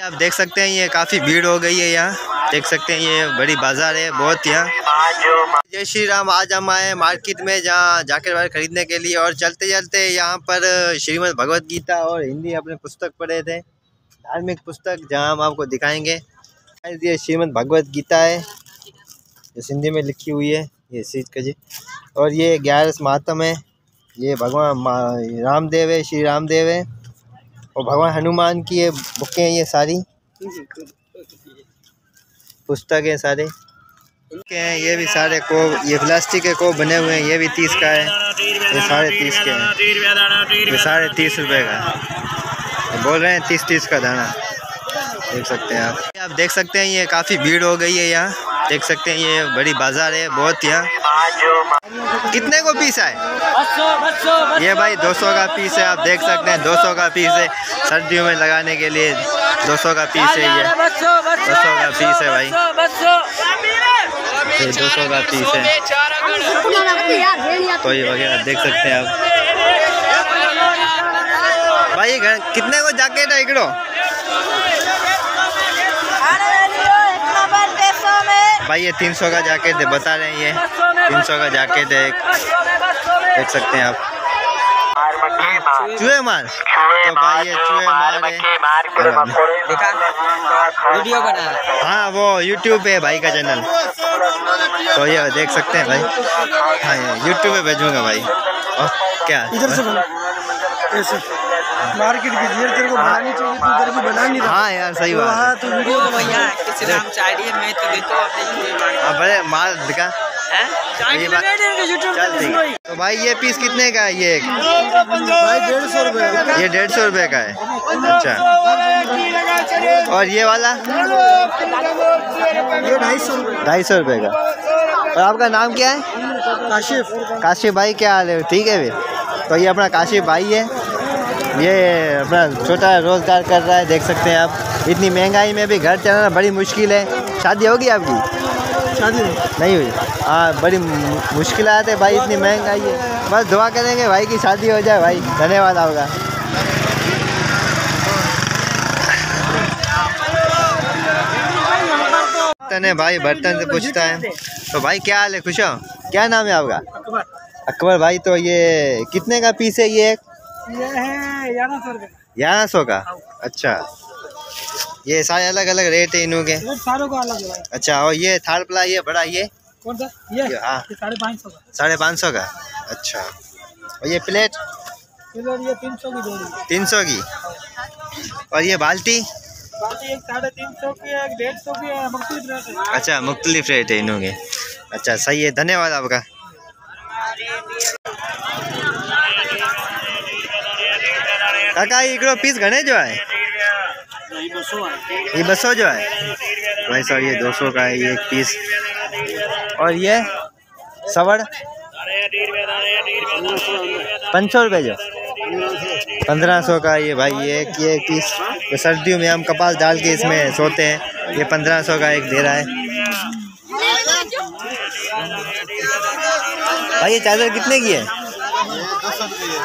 आप देख सकते हैं, ये काफ़ी भीड़ हो गई है यहाँ। देख सकते हैं, ये बड़ी बाज़ार है, बहुत यहाँ। जय श्री राम, आज हम आए मार्केट में जहाँ जाकर बार खरीदने के लिए और चलते चलते यहाँ पर श्रीमद भगवत गीता और हिंदी अपने पुस्तक पढ़े थे। धार्मिक पुस्तक जहाँ हम आपको दिखाएँगे। ये श्रीमद भगवत गीता है, जो हिंदी में लिखी हुई है, ये सीज का जी और ये ग्यारह महात्म है, ये भगवान रामदेव है, श्री रामदेव है। और भगवान हनुमान की ये बुकें हैं ये सारी। पुस्तक है सारे। के हैं, ये भी सारे को ये प्लास्टिक के को बने हुए हैं, ये भी तीस का है। ये साढ़े तीस के हैं। ये साढ़े तीस रुपए का है। बोल रहे हैं तीस तीस का दाना। देख सकते हैं आप। आप देख सकते हैं, ये काफ़ी भीड़ हो गई है यहाँ। देख सकते हैं, ये बड़ी बाज़ार है, बहुत यहाँ। कितने को पीस है ये भाई 200 का पीस है, आप देख सकते हैं 200 का पीस है। सर्दियों में लगाने के लिए 200 का पीस है ये। 200 का पीस है भाई। ये 200 का पीस है। तो ये वगैरह देख सकते हैं आप। भाई कितने को जैकेट है इकड़ो? भाई ये तीन सौ का जैकेट है बता रहे हैं ये। तीन सौ का जैकेट है देख सकते हैं आप। चूहे मार। तो भाई ये चूहे मार है। वीडियो बना हाँ। वो यूट्यूब पे भाई का चैनल तो ये देख सकते हैं भाई। हाँ ये यूट्यूब पे भेजूँगा भाई। और क्या? इधर से बना। ऐसे मार्केट की जेल तेरे को बनानी चाहिए तू इधर की बना नहीं रहा। हाँ यार सही बात हाँ। तू वीडियो तो भैया किसी नाम चाहिए मैं तो देता हूँ अपने हाँ बड़े माल दिखा। है? तो भाई ये पीस कितने का है ये एक? भाई डेढ़ सौ रुपये ये डेढ़ सौ रुपये का है। अच्छा। और ये वाला? ये ढाई सौ ढाई सौ रुपये का। और आपका नाम क्या है? काशिफ। काशिफ भाई क्या हाल है? ठीक है फिर। तो ये अपना काशिफ भाई है। ये अपना छोटा रोज़गार कर रहा है देख सकते हैं आप। इतनी महँगाई में भी घर चलाना बड़ी मुश्किल है। शादी होगी आपकी? शादी नहीं। हुई? हाँ बड़ी मुश्किल आते भाई इतनी महँगाई है। बस दुआ करेंगे भाई की शादी हो जाए भाई धन्यवाद आपका। बर्तन है भाई बर्तन से पूछता है। तो भाई क्या हाल है? खुश हो? क्या नाम है आपका? अकबर। अकबर भाई तो ये कितने का पीस है ये एक? ये है ग्यारह सौ का? अच्छा। ये सारे अलग अलग रेट है इनों के। रेट सारों का अलग है। अच्छा और ये थार प्ला ये बड़ा ये? कौन सा? ये हाँ। साढ़े पाँच सौ का। साढ़े पाँच सौ का? अच्छा। और ये प्लेट ये तीन सौ की जोड़ी। तीन सौ की? और ये बाल्टी? बाकी एक साढ़े तीन सौ की है एक डेढ़ सौ की है मुख्तलिफ़ रेट है। अच्छा मुख्तलिफ़ रेट है इनों के। अच्छा सही है धन्यवाद आपका। કાકા એકડો पीस घने जो है ये बसो जो है भाई साहब ये दो सौ का है ये एक पीस और ये सवड़ पाँच सौ रुपये जो पंद्रह सौ का ये भाई ये एक ये एक पीस तो सर्दियों में हम कपास डाल के इसमें सोते हैं ये पंद्रह सौ का एक दे रहा है भाई ये चादर कितने की है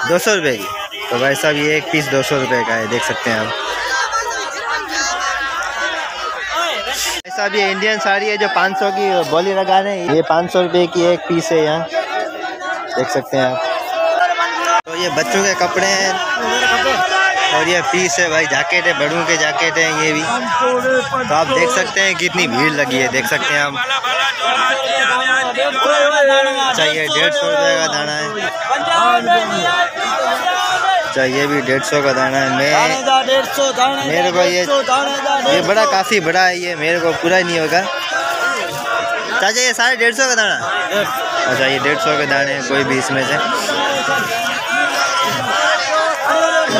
दो सौ रुपये की तो भाई साहब, ये एक पीस दो सौ रुपये का है, देख सकते हैं आप। भाई साहब, ये इंडियन साड़ी है जो पाँच सौ की बोली लगा रहे हैं। ये पाँच सौ रुपये की एक पीस है यहाँ। देख सकते हैं आप। तो ये बच्चों के कपड़े हैं। और ये पीस है भाई जैकेट है, बड़ों के जैकेट हैं, ये भी। तो आप देख सकते हैं कितनी भीड़ लगी है, देख सकते हैं आप। चाहिए डेढ़ सौ रुपये का दाना है। अच्छा ये भी डेढ़ सौ का दाना है। मैं डेढ़ सौ मेरे को ये ये बड़ा काफ़ी बड़ा है ये मेरे को पूरा ही नहीं होगा। चाचा ये साढ़े डेढ़ सौ का दाना? अच्छा ये डेढ़ सौ के दाने हैं कोई भी इसमें से।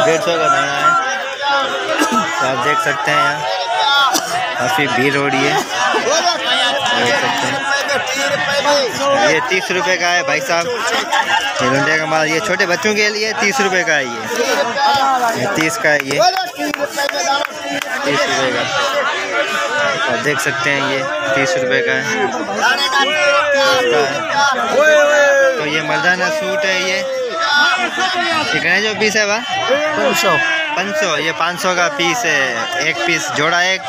डेढ़ सौ का दाना है। तो आप देख सकते हैं यहाँ। काफ़ी भीड़ हो रही है। देख सकते हैं। ये तीस रुपए का है भाई साहब। ये का माल, ये छोटे बच्चों के लिए तीस रुपए का है ये। तीस का है ये। तीस रुपए का। आप देख सकते हैं ये तीस रुपए का है। तो ये मर्दाना सूट है ये। कितने जो पीस है वाह? सौ। सौ, ये पाँच सौ का पीस है। एक पीस जोड़ा, एक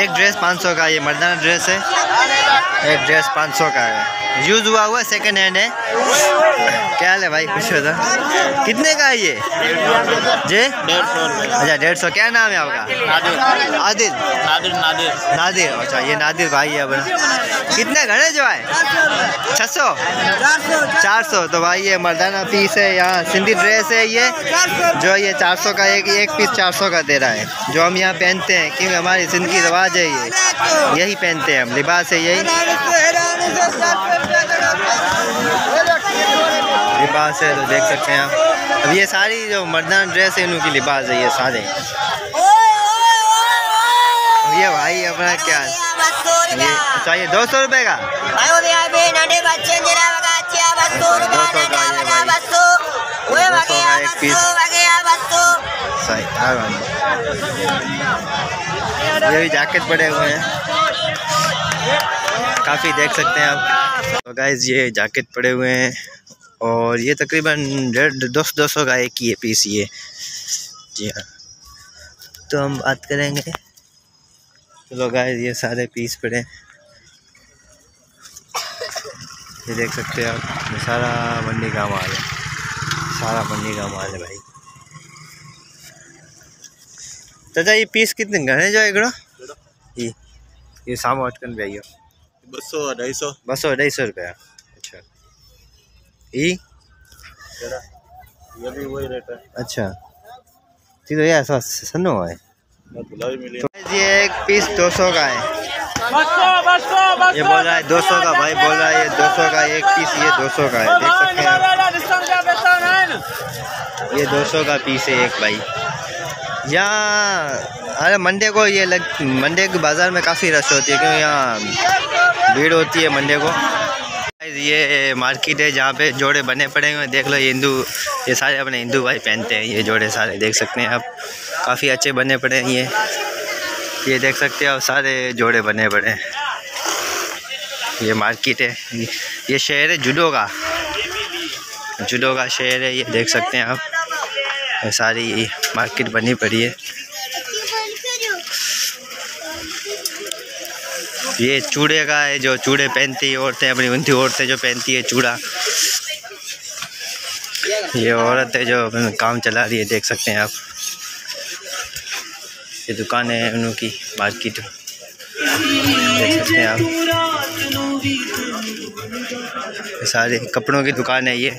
एक ड्रेस पाँच सौ का, ये मर्दाना ड्रेस है। एक ड्रेस पाँच सौ का है। यूज़ हुआ हुआ सेकेंड हैंड है। क्या है भाई? खुश हो तो कितने का है ये? जी? अच्छा डेढ़ सौ। क्या नाम है आपका? आदिल नादिर। नादिर। नादिर अच्छा ये नादिर भाई है अपना। कितने घने जो है छः सौ? चार सौ। तो भाई ये मर्दाना पीस है, यहाँ सिंधी ड्रेस है ये। जो ये चार सौ का एक एक पीस चार सौ का दे रहा है। जो हम यहाँ पहनते हैं, क्योंकि हमारी ज़िंदगी रिवाज है ये। यही पहनते हैं हम, लिबास है यही। लिबास है तो देख सकते हैं आप। अब ये सारी जो मर्दाना ड्रेस है, इनकी लिबास है, ये सारे। ये भाई अपना क्या ये ये दो सौ रुपये का? सही हाँ। भाई। ये भी जैकेट पड़े हुए हैं। काफ़ी देख सकते हैं आप। तो गाइज़ ये जैकेट पड़े हुए हैं। और ये तकरीबन डेढ़ दो सौ दो सौ का एक ही है पीस ये। जी हाँ। तो हम बात करेंगे। चलो गाइज़ ये सारे पीस पड़े। ये देख सकते हैं आप ये सारा मंडी का माल है। सारा मंडी का माल है भाई। चाचा ये पीस कितने घने जो हिकिड़ो ये ये साम्हूं अटकनि पिया इहो ॿ सौ अढाई सौ। ॿ सौ अढाई सौ रुपया। ई ये भी वही रेट है। अच्छा। तो ये ऐसा सन्नो है। तो ये एक पीस दो सौ का है। ये बोल रहा है दो सौ का भाई बोल रहा है ये दो सौ का एक पीस ये दो सौ का है देख सकते हैं आप। ये दो सौ का पीस है एक भाई। यहाँ अरे मंडे को ये लग मंडे के बाज़ार में काफ़ी रश होती है क्योंकि यहाँ भीड़ होती है मंडे को? ये मार्केट है जहाँ पे जोड़े बने पड़े हुए हैं। देख लो ये हिंदू, ये सारे अपने हिंदू भाई पहनते हैं। ये जोड़े सारे देख सकते हैं आप। काफ़ी अच्छे बने पड़े हैं ये। ये देख सकते हैं आप, सारे जोड़े बने पड़े हैं। ये मार्केट है। ये- शहर है जुडो का जुडो का शहर है, ये देख सकते हैं आप। सारी मार्केट बनी पड़ी है। ये चूड़े का है, जो चूड़े पहनती है औरतें, अपनी हिंदू औरतें जो पहनती है चूड़ा। ये औरत है जो काम चला रही है, देख सकते हैं आप। ये दुकान है उनकी, मार्केट। देख सकते हैं आप। सारे कपड़ों की दुकान है ये।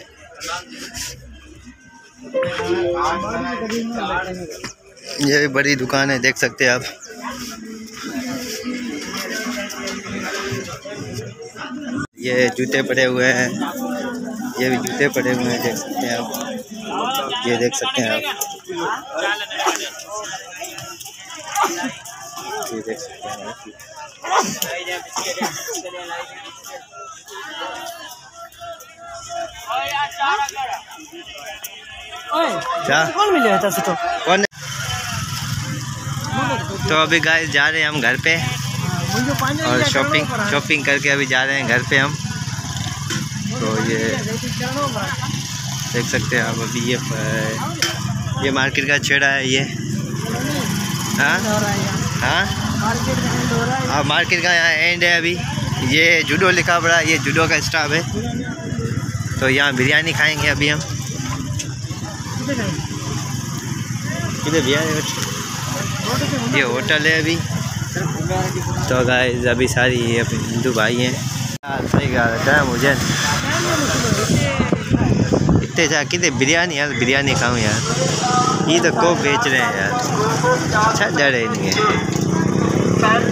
ये बड़ी दुकान है, देख सकते हैं आप। ये जूते पड़े हुए हैं। ये भी जूते पड़े हुए हैं देख सकते हैं आप। ये देख सकते हैं आप। ये देख सकते हैं क्या कौन मिले तो? कौन? तो अभी गाय जा रहे हैं हम घर पे। और शॉपिंग शॉपिंग करके अभी जा रहे हैं घर पे हम। तो ये देख सकते हैं आप अभी ये ये मार्केट का छेड़ा है ये। हाँ? हाँ? अब मार्केट का यहाँ एंड है अभी। ये जूडो लिखा पड़ा है ये जूडो का स्टाफ है। तो यहाँ बिरयानी खाएँगे अभी हम। किधर बिरयानी ये होटल है अभी। तो गाइस अभी सारी अपने हिंदू भाई हैं। सही कहा मुझे? इतने जा कितने बिरयानी, यार बिरयानी खाऊं यार। ये तो कोप बेच रहे हैं यार। अच्छा डर है। इनके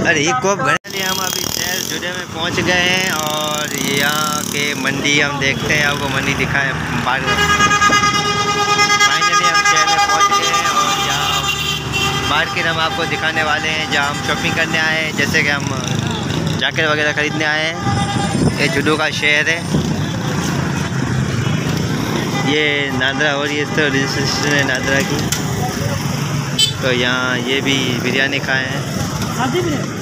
अरे ये कोप घने लिए हम अभी शहर जुड़े में पहुँच गए हैं और यहाँ के मंडी हम देखते हैं। आपको मंडी दिखाएँ फाइनली हम शहर में पहुँच गए हैं और यहाँ मार्केट हम आपको दिखाने वाले हैं, जहाँ हम शॉपिंग करने आए हैं, जैसे कि हम जैकेट वगैरह ख़रीदने आए हैं। ये जुडो का शहर है। ये नादरा और ये तो रजिस्ट्रेशन है नादरा की। तो यहाँ ये भी बिरयानी खाए हैं?